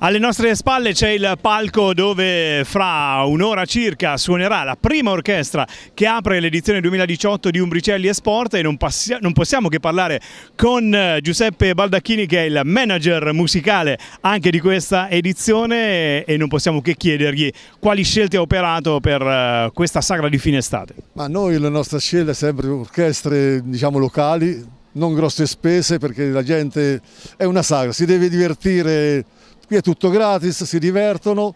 Alle nostre spalle c'è il palco dove fra un'ora circa suonerà la prima orchestra che apre l'edizione 2018 di Umbricelli e Sport e non, non, possiamo che parlare con eh, Giuseppe Baldacchini che è il manager musicale anche di questa edizione e non possiamo che chiedergli quali scelte ha operato per eh, questa sagra di fine estate. Ma noi la nostra scelta è sempre orchestre diciamo locali, non grosse spese perché la gente è una sagra, si deve divertire Qui è tutto gratis, si divertono,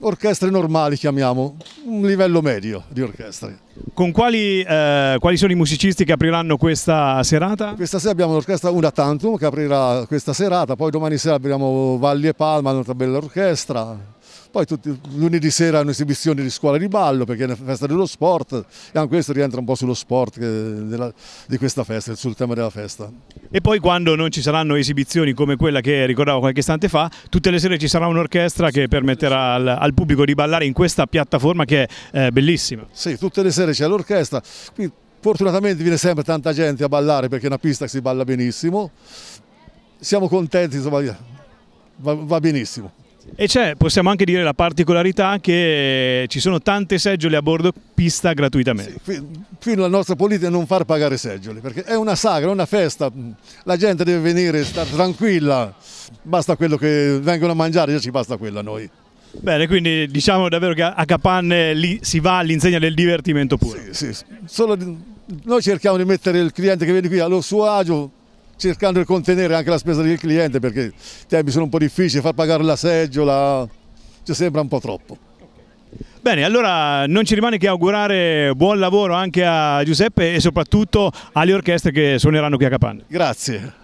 orchestre normali chiamiamo, un livello medio di orchestre. Con quali, eh, quali, sono i musicisti che apriranno questa serata? Questa sera abbiamo l'orchestra Una Tantum che aprirà questa serata, poi domani sera abbiamo Valli e Palma, un'altra bella orchestra, poi tutti, lunedì sera hanno esibizioni di scuola di ballo perché è una festa dello sport e anche questo rientra un po' sullo sport della, di questa festa, sul tema della festa. E poi quando non ci saranno esibizioni come quella che ricordavo qualche istante fa, tutte le sere ci sarà un'orchestra che permetterà al, al, pubblico di ballare in questa piattaforma che è eh, bellissima. Sì, tutte le sere c'è l'orchestra. Fortunatamente viene sempre tanta gente a ballare perché è una pista che si balla benissimo. Siamo contenti, insomma, va, va benissimo. E c'è, possiamo anche dire, la particolarità che ci sono tante seggiole a bordo pista gratuitamente. Sì, qui, la nostra politica è non far pagare seggiole, perché è una sagra, è una festa, la gente deve venire, stare tranquilla, basta quello che vengono a mangiare, già ci basta quello a noi. Bene, quindi diciamo davvero che a Capanne lì si va all'insegna del divertimento puro. Sì, sì, Solo, noi cerchiamo di mettere il cliente che viene qui allo suo agio, cercando di contenere anche la spesa del cliente perché i tempi sono un po' difficili, far pagare la seggiola ci sembra un po' troppo. Bene, allora non ci rimane che augurare buon lavoro anche a Giuseppe e soprattutto alle orchestre che suoneranno qui a Capanne. Grazie.